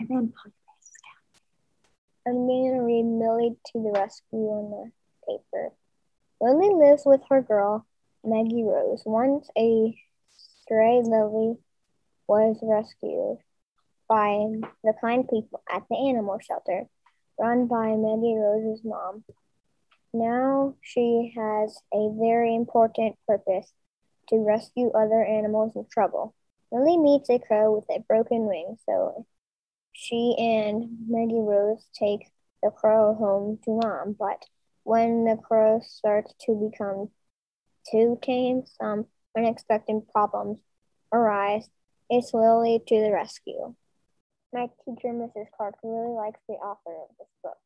And then I'm going to read Lily to the rescue on the paper. Lily lives with her girl, Maggie Rose. Once a stray Lily was rescued by the kind people at the animal shelter run by Maggie Rose's mom. Now she has a very important purpose to rescue other animals in trouble. Lily meets a crow with a broken wing, so she and Maggie Rose take the crow home to mom. But when the crow starts to become too tame, some um, unexpected problems arise. It's Lily to the rescue. My teacher, Mrs. Clark, really likes the author of this book.